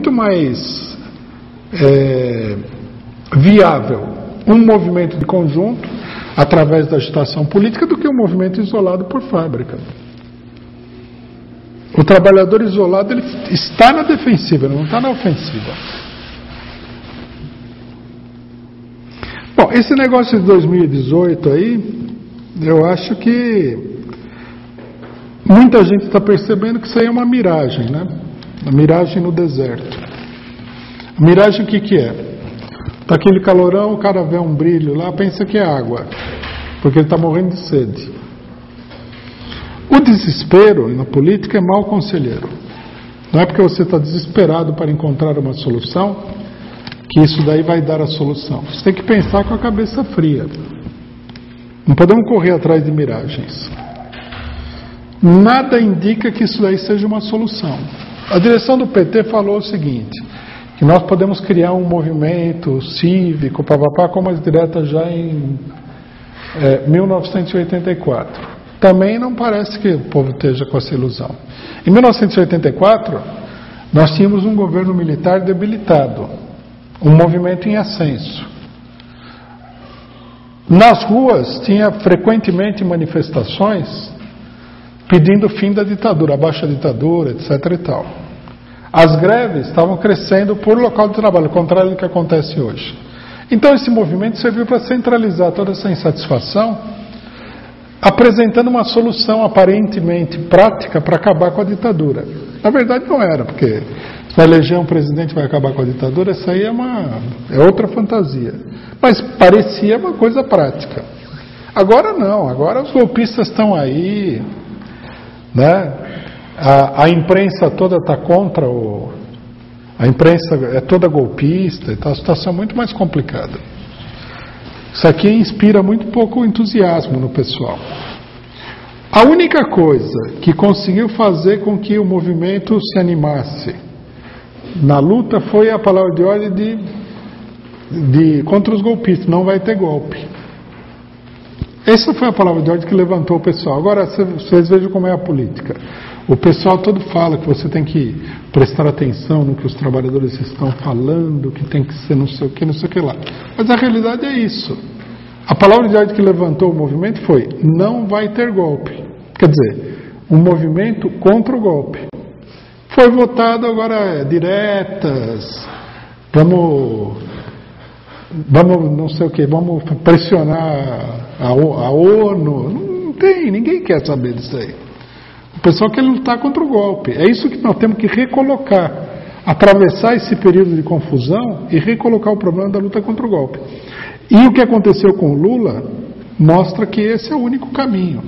muito mais é, viável um movimento de conjunto através da agitação política do que um movimento isolado por fábrica. O trabalhador isolado ele está na defensiva, não está na ofensiva. Bom, esse negócio de 2018 aí, eu acho que muita gente está percebendo que isso aí é uma miragem, né? Uma miragem no deserto. A miragem o que, que é? Está aquele calorão, o cara vê um brilho lá, pensa que é água, porque ele está morrendo de sede. O desespero na política é mau conselheiro. Não é porque você está desesperado para encontrar uma solução que isso daí vai dar a solução. Você tem que pensar com a cabeça fria. Não podemos correr atrás de miragens. Nada indica que isso daí seja uma solução. A direção do PT falou o seguinte: que nós podemos criar um movimento cívico, papapá, como as diretas já em é, 1984. Também não parece que o povo esteja com essa ilusão. Em 1984, nós tínhamos um governo militar debilitado, um movimento em ascenso. Nas ruas tinha frequentemente manifestações pedindo o fim da ditadura, a ditadura, etc. e tal. As greves estavam crescendo por local de trabalho, contrário do que acontece hoje. Então esse movimento serviu para centralizar toda essa insatisfação, apresentando uma solução aparentemente prática para acabar com a ditadura. Na verdade não era, porque se eleger um presidente vai acabar com a ditadura, essa aí é, uma, é outra fantasia. Mas parecia uma coisa prática. Agora não, agora os golpistas estão aí, né? A, a imprensa toda está contra o. A imprensa é toda golpista, então a situação é muito mais complicada. Isso aqui inspira muito pouco entusiasmo no pessoal. A única coisa que conseguiu fazer com que o movimento se animasse na luta foi a palavra de ordem de, de contra os golpistas, não vai ter golpe. Essa foi a palavra de ordem que levantou o pessoal. Agora vocês vejam como é a política. O pessoal todo fala que você tem que prestar atenção no que os trabalhadores estão falando, que tem que ser não sei o que, não sei o que lá. Mas a realidade é isso. A palavra de ordem que levantou o movimento foi: não vai ter golpe. Quer dizer, um movimento contra o golpe. Foi votado agora é, diretas, vamos, vamos não sei o que, vamos pressionar a, ONU. Não tem, ninguém quer saber disso aí. O pessoal quer lutar contra o golpe. É isso que nós temos que recolocar. Atravessar esse período de confusão e recolocar o problema da luta contra o golpe. E o que aconteceu com o Lula mostra que esse é o único caminho.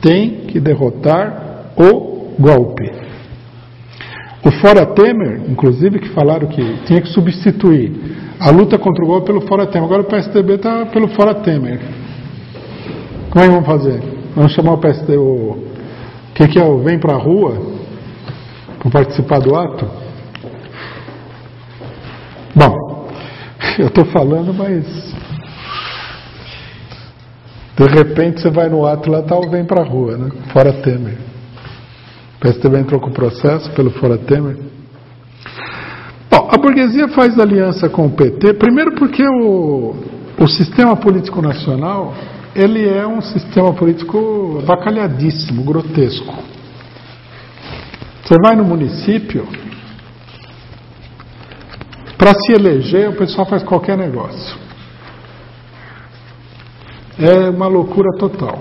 Tem que derrotar o golpe. O Fora Temer, inclusive, que falaram que tinha que substituir a luta contra o golpe pelo Fora Temer. Agora o PSDB está pelo Fora Temer. Como é que vamos fazer? Vamos chamar o PSDB, o que, que é o vem para a rua para participar do ato? Bom, eu estou falando, mas de repente você vai no ato lá, tá o vem para a rua, né? Fora Temer. O PSDB entrou com o processo pelo Fora Temer. Bom, a burguesia faz aliança com o PT, primeiro porque o, o sistema político nacional ele é um sistema político bacalhadíssimo, grotesco. Você vai no município, para se eleger, o pessoal faz qualquer negócio. É uma loucura total.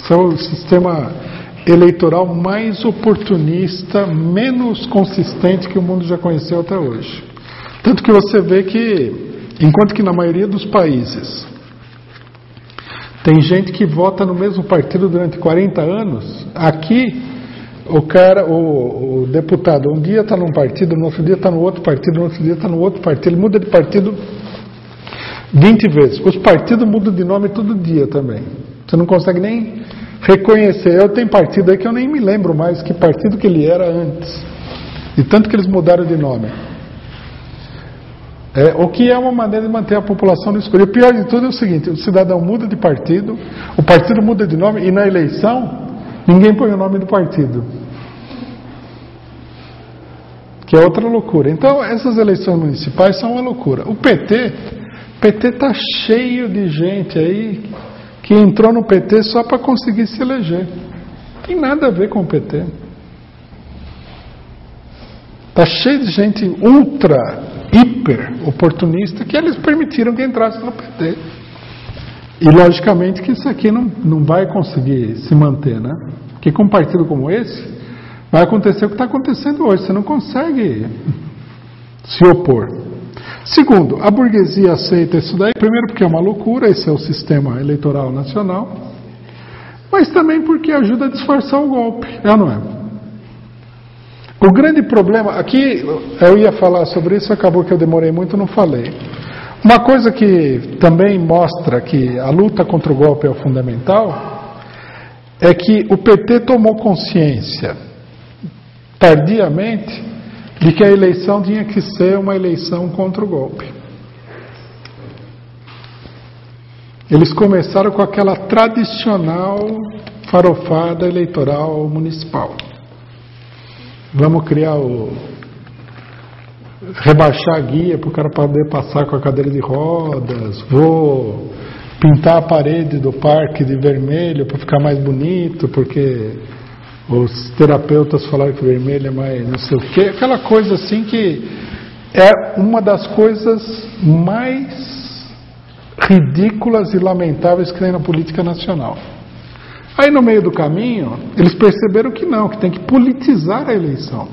Esse é o sistema eleitoral mais oportunista, menos consistente que o mundo já conheceu até hoje. Tanto que você vê que, enquanto que na maioria dos países tem gente que vota no mesmo partido durante 40 anos. Aqui, o cara, o, o deputado, um dia está num partido, no outro dia está no outro partido, no outro dia está no outro partido. Ele muda de partido 20 vezes. Os partidos mudam de nome todo dia também. Você não consegue nem reconhecer. Eu tenho partido aí que eu nem me lembro mais que partido que ele era antes. E tanto que eles mudaram de nome. É, o que é uma maneira de manter a população no escuro. E o pior de tudo é o seguinte: o cidadão muda de partido, o partido muda de nome, e na eleição, ninguém põe o nome do partido. que é outra loucura. Então, essas eleições municipais são uma loucura. O PT, PT está cheio de gente aí que entrou no PT só para conseguir se eleger. Não tem nada a ver com o PT. Está cheio de gente ultra, hiper oportunista que eles permitiram que entrasse no PT. E logicamente que isso aqui não, não vai conseguir se manter, né? Porque com um partido como esse, vai acontecer o que está acontecendo hoje. Você não consegue se opor. Segundo, a burguesia aceita isso daí, primeiro porque é uma loucura, esse é o sistema eleitoral nacional, mas também porque ajuda a disfarçar o golpe, é ou não é? O grande problema, aqui eu ia falar sobre isso, acabou que eu demorei muito, não falei. Uma coisa que também mostra que a luta contra o golpe é o fundamental é que o PT tomou consciência tardiamente de que a eleição tinha que ser uma eleição contra o golpe. Eles começaram com aquela tradicional farofada eleitoral municipal. Vamos criar o. rebaixar a guia para o cara poder passar com a cadeira de rodas. Vou pintar a parede do parque de vermelho para ficar mais bonito, porque os terapeutas falaram que vermelho é mais não sei o quê. Aquela coisa assim que é uma das coisas mais ridículas e lamentáveis que tem na política nacional. Aí no meio do caminho, eles perceberam que não, que tem que politizar a eleição.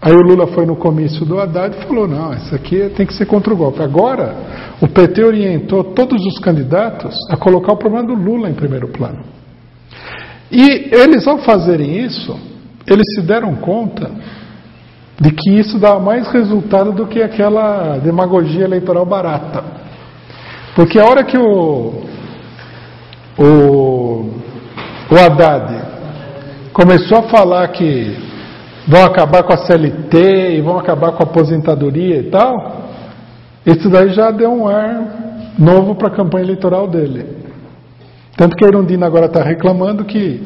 Aí o Lula foi no comício do Haddad e falou: não, isso aqui tem que ser contra o golpe. Agora, o PT orientou todos os candidatos a colocar o problema do Lula em primeiro plano. E eles, ao fazerem isso, eles se deram conta de que isso dava mais resultado do que aquela demagogia eleitoral barata. Porque a hora que o, o, o Haddad começou a falar que vão acabar com a CLT e vão acabar com a aposentadoria e tal, isso daí já deu um ar novo para a campanha eleitoral dele. Tanto que a Irondina agora está reclamando que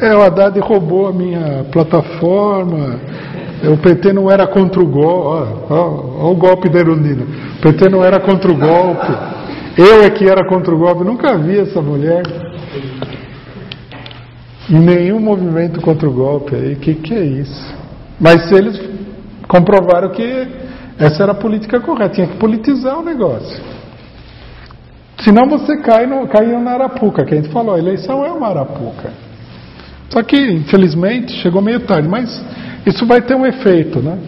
é, o Haddad roubou a minha plataforma, o PT não era contra o golpe, olha o golpe da Irondina, o PT não era contra o golpe. Eu é que era contra o golpe, nunca vi essa mulher em nenhum movimento contra o golpe aí. Que que é isso? Mas eles comprovaram que essa era a política correta, tinha que politizar o negócio. Senão você cai no, caiu na arapuca, que a gente falou, a eleição é uma arapuca. Só que, infelizmente, chegou meio tarde, mas isso vai ter um efeito, né?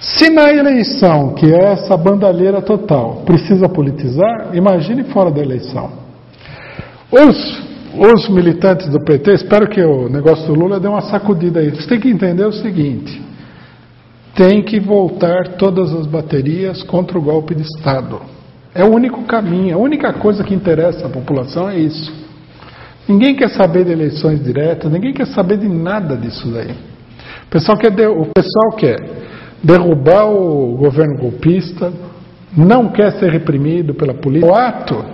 Se na eleição, que é essa bandalheira total, precisa politizar, imagine fora da eleição. Os, os militantes do PT, espero que o negócio do Lula dê uma sacudida aí. Você tem que entender o seguinte: tem que voltar todas as baterias contra o golpe de Estado. É o único caminho, a única coisa que interessa à população é isso. Ninguém quer saber de eleições diretas, ninguém quer saber de nada disso daí. O pessoal quer, o pessoal quer derrubar o governo golpista, não quer ser reprimido pela polícia. O ato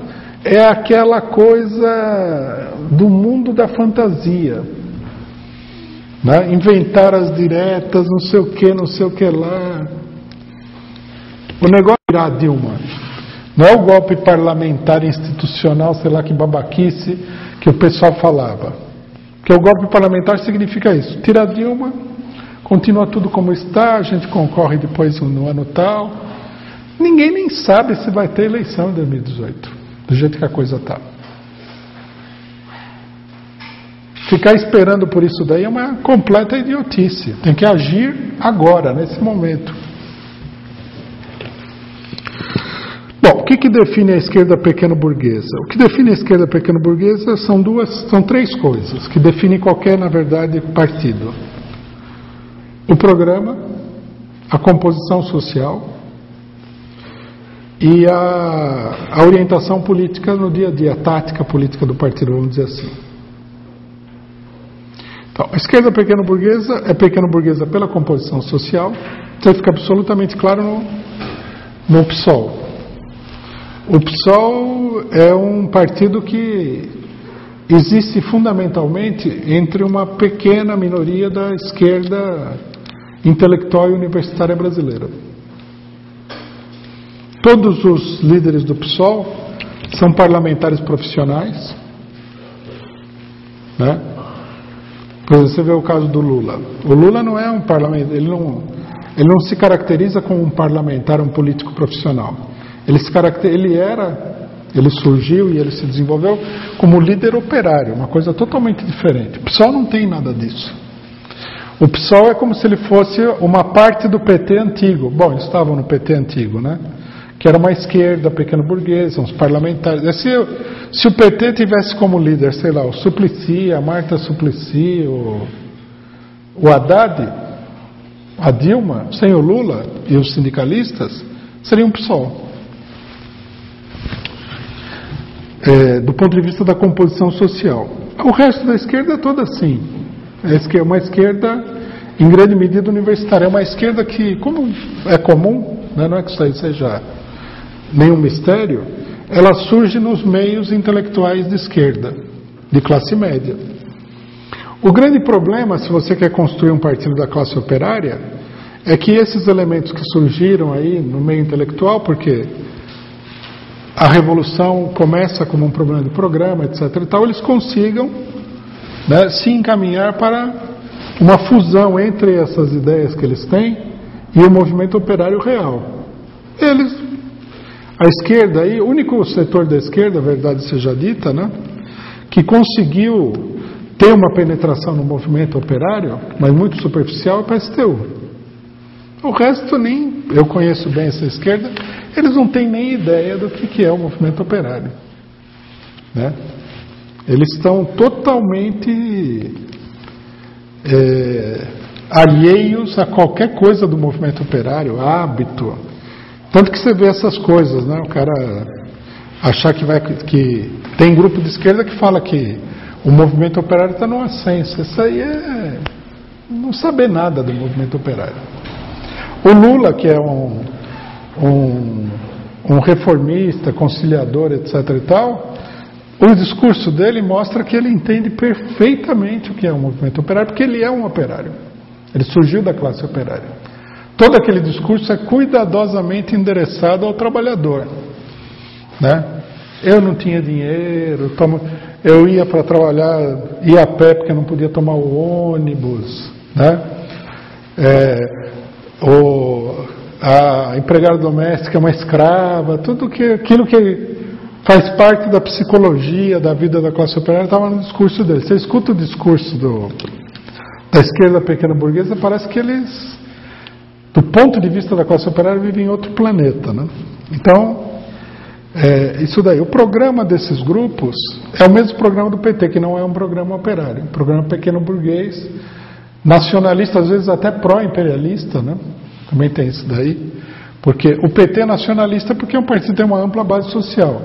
é aquela coisa do mundo da fantasia. Né? Inventar as diretas, não sei o que, não sei o que lá. O negócio é virar Dilma. Não é o golpe parlamentar institucional, sei lá que babaquice que o pessoal falava. Porque o golpe parlamentar significa isso: tirar Dilma, Continua tudo como está, a gente concorre depois no ano tal. Ninguém nem sabe se vai ter eleição em 2018, do jeito que a coisa está. Ficar esperando por isso daí é uma completa idiotice. Tem que agir agora, nesse momento. Bom, o que, que define a esquerda pequeno burguesa? O que define a esquerda pequeno burguesa são duas, são três coisas que definem qualquer, na verdade, partido o programa, a composição social e a, a, orientação política no dia a dia, a tática política do partido, vamos dizer assim. Então, a esquerda pequeno burguesa é pequeno burguesa pela composição social, isso fica absolutamente claro no, no PSOL. O PSOL é um partido que existe fundamentalmente entre uma pequena minoria da esquerda intelectual e universitária brasileira. Todos os líderes do PSOL são parlamentares profissionais. Né? Por exemplo, você vê o caso do Lula. O Lula não é um parlamentar, ele não, ele não se caracteriza como um parlamentar, um político profissional. Ele, se caracteriza, ele era ele surgiu e ele se desenvolveu como líder operário, uma coisa totalmente diferente. O PSOL não tem nada disso. O PSOL é como se ele fosse uma parte do PT antigo. Bom, eles estavam no PT antigo, né? Que era uma esquerda pequeno burguesa, uns parlamentares. É, se, se o PT tivesse como líder, sei lá, o Suplicy, a Marta Suplicy, o, o Haddad, a Dilma, sem o Lula e os sindicalistas, seria um PSOL. é, do ponto de vista da composição social. O resto da esquerda é toda assim. É uma esquerda, em grande medida, universitária. É uma esquerda que, como é comum, né, não é que isso aí seja nenhum mistério, ela surge nos meios intelectuais de esquerda, de classe média. O grande problema, se você quer construir um partido da classe operária, é que esses elementos que surgiram aí no meio intelectual, porque a revolução começa como um problema de programa, etc. E tal, eles consigam né, se encaminhar para uma fusão entre essas ideias que eles têm e o movimento operário real. Eles, a esquerda aí, o único setor da esquerda, verdade seja dita, né, que conseguiu ter uma penetração no movimento operário, mas muito superficial, é o PSTU. O resto nem, eu conheço bem essa esquerda, eles não têm nem ideia do que é o movimento operário. Né? Eles estão totalmente é, alheios a qualquer coisa do movimento operário, hábito. Tanto que você vê essas coisas, né? O cara achar que vai que tem grupo de esquerda que fala que o movimento operário está no ascenso. Isso aí é não saber nada do movimento operário. O Lula, que é um um, um reformista, conciliador, etc. e tal, o discurso dele mostra que ele entende perfeitamente o que é um movimento operário, porque ele é um operário. Ele surgiu da classe operária. Todo aquele discurso é cuidadosamente endereçado ao trabalhador. Né? Eu não tinha dinheiro, eu ia para trabalhar, ia a pé porque não podia tomar o ônibus. Né? É, o, a empregada doméstica é uma escrava, tudo que, aquilo que faz parte da psicologia da vida da classe operária estava no discurso dele. Você escuta o discurso do, da esquerda pequena burguesa, parece que eles, do ponto de vista da classe operária, vivem em outro planeta. Né? Então, é, isso daí. O programa desses grupos é o mesmo programa do PT, que não é um programa operário, é um programa pequeno burguês, nacionalista, às vezes até pró-imperialista, né? Também tem isso daí. Porque o PT é nacionalista porque é um partido que tem uma ampla base social.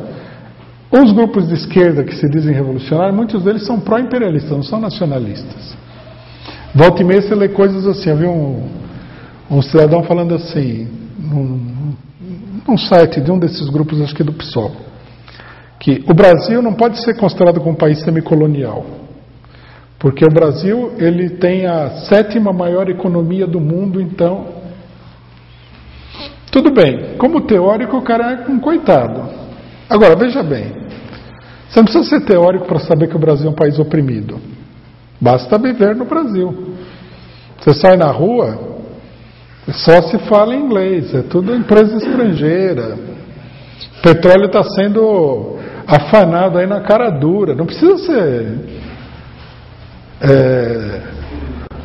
Os grupos de esquerda que se dizem revolucionários, muitos deles são pró-imperialistas, não são nacionalistas. Volta e meia você lê coisas assim. Havia um, um cidadão falando assim, num, num site de um desses grupos, acho que do PSOL, que o Brasil não pode ser considerado como um país semicolonial. Porque o Brasil ele tem a sétima maior economia do mundo, então tudo bem, como teórico o cara é um coitado. Agora, veja bem, você não precisa ser teórico para saber que o Brasil é um país oprimido. Basta viver no Brasil. Você sai na rua, só se fala inglês, é tudo empresa estrangeira. O petróleo está sendo afanado aí na cara dura. Não precisa ser. É,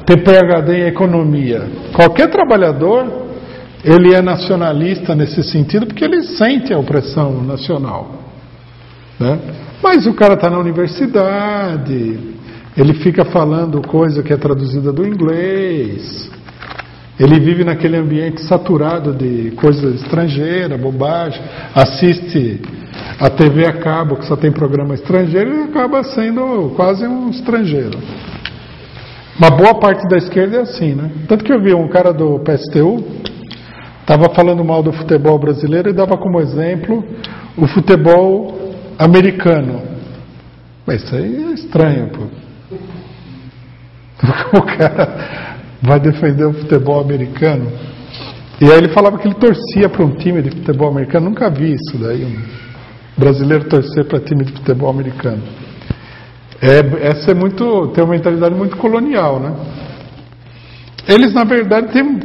ter PHD em economia. Qualquer trabalhador ele é nacionalista nesse sentido porque ele sente a opressão nacional. Né? Mas o cara está na universidade, ele fica falando coisa que é traduzida do inglês, ele vive naquele ambiente saturado de coisa estrangeira, bobagem, assiste a TV a cabo que só tem programa estrangeiro e acaba sendo quase um estrangeiro. Uma boa parte da esquerda é assim, né? Tanto que eu vi um cara do PSTU, Estava falando mal do futebol brasileiro e dava como exemplo o futebol americano. Mas isso aí é estranho, pô. O cara vai defender o futebol americano. E aí ele falava que ele torcia para um time de futebol americano. Nunca vi isso daí, um brasileiro torcer para time de futebol americano. É, essa é muito, tem uma mentalidade muito colonial, né? Eles na verdade têm,